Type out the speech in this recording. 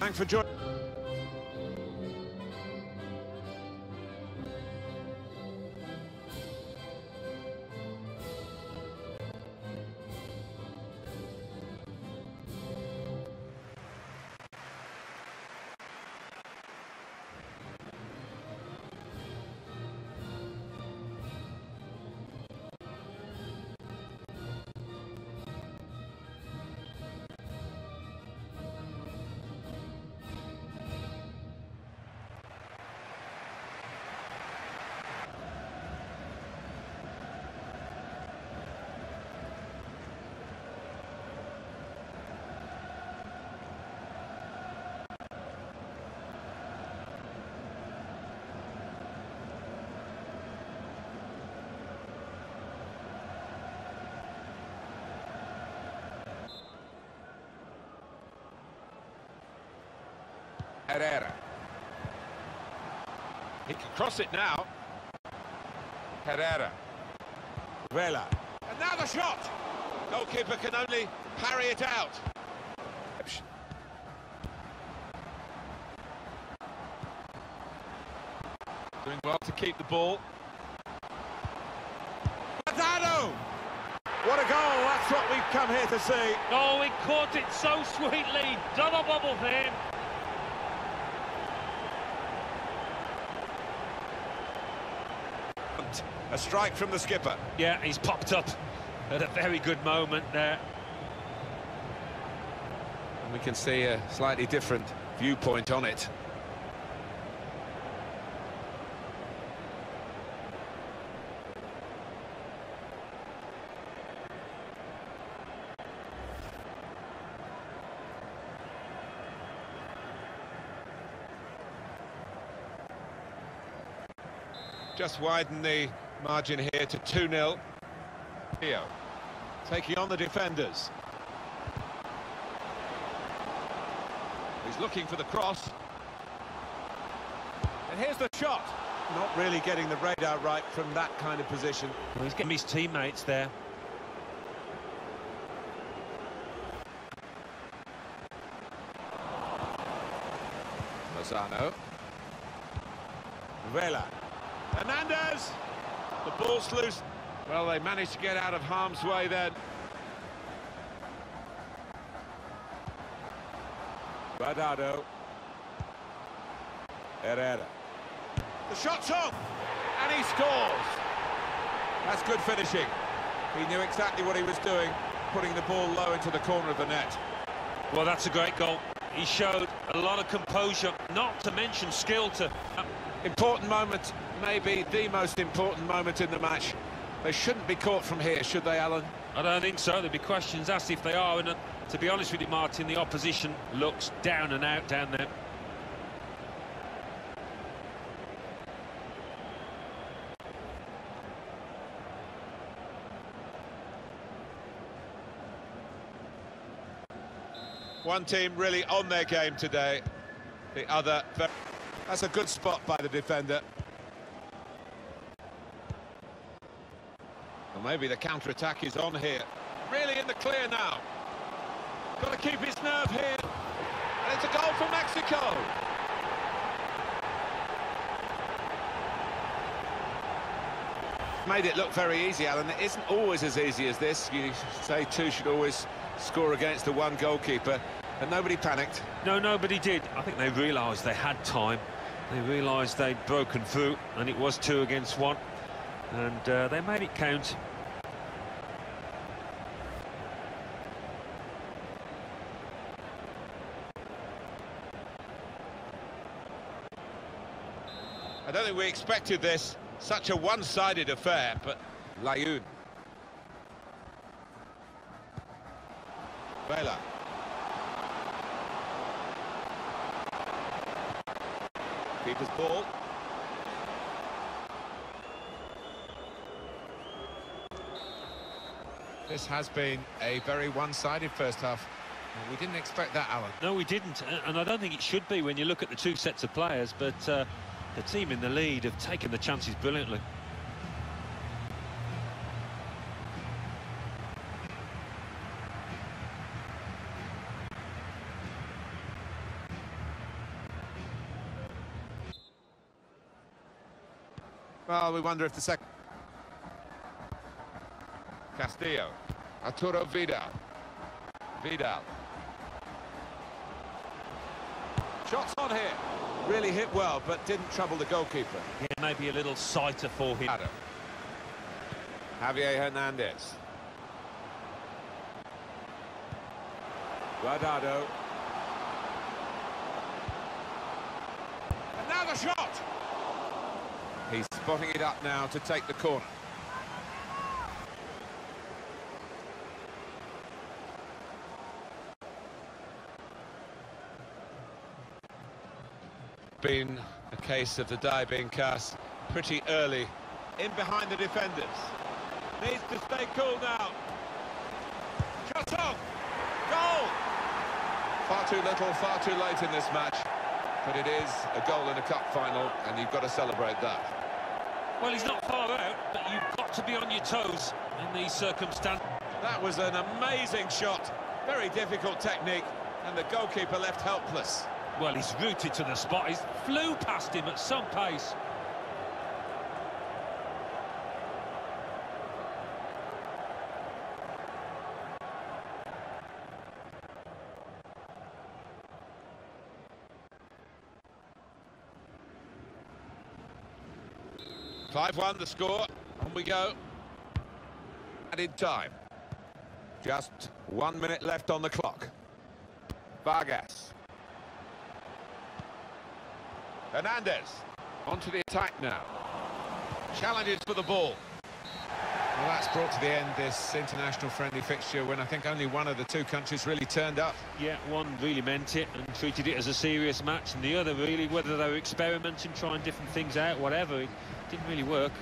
Thanks for joining. Herrera. He can cross it now. Herrera. Vela. And now the shot! Goalkeeper can only parry it out. Doing well to keep the ball. Guardado! What a goal, that's what we've come here to see. Oh, he caught it so sweetly. Double bubble for him. A strike from the skipper. Yeah, he's popped up at a very good moment there. And we can see a slightly different viewpoint on it. Just widen the margin here to 2-0. Theo taking on the defenders. He's looking for the cross. And here's the shot. Not really getting the radar right from that kind of position. Well, he's getting his teammates there. Lozano. Vela. Hernandez! The ball's loose. Well, they managed to get out of harm's way then. Guardado. Herrera. The shot's on! And he scores! That's good finishing. He knew exactly what he was doing, putting the ball low into the corner of the net. Well, that's a great goal. He showed a lot of composure, not to mention skill to... Uh, Important moment, maybe the most important moment in the match. They shouldn't be caught from here, should they, Alan? I don't think so. There'll be questions asked if they are. And uh, to be honest with you, Martin, the opposition looks down and out down there. One team really on their game today. The other... That's a good spot by the defender. Well, maybe the counter-attack is on here. Really in the clear now. Got to keep his nerve here. And it's a goal for Mexico. Made it look very easy, Alan. It isn't always as easy as this. You say two should always score against the one goalkeeper. And nobody panicked. No, nobody did. I think they realised they had time. They realised they'd broken through, and it was two against one. And uh, they made it count. I don't think we expected this. Such a one-sided affair, but Layun. Vela. Keeper's ball. This has been a very one-sided first half. We didn't expect that, Alan. No, we didn't, and I don't think it should be when you look at the two sets of players, but uh, the team in the lead have taken the chances brilliantly. Well, we wonder if the second... Castillo. Arturo Vidal. Vidal. Shots on here. Really hit well, but didn't trouble the goalkeeper. Yeah, maybe a little sighter for him. Adam. Javier Hernandez. Guardado. And now the shot! He's spotting it up now to take the corner. Been a case of the die being cast pretty early in behind the defenders. Needs to stay cool now. Shot on! Goal! Far too little, far too late in this match. But it is a goal in a cup final, and you've got to celebrate that. Well, he's not far out, but you've got to be on your toes in these circumstances. That was an amazing shot. Very difficult technique, and the goalkeeper left helpless. Well, he's rooted to the spot. He's flew past him at some pace. Five-one the score. On we go. In time. Just one minute left on the clock. Vargas. Hernandez. Onto the attack now. Challenges for the ball. Well, that's brought to the end this international friendly fixture when I think only one of the two countries really turned up. Yeah, one really meant it and treated it as a serious match, and the other really, whether they were experimenting, trying different things out, whatever, it didn't really work.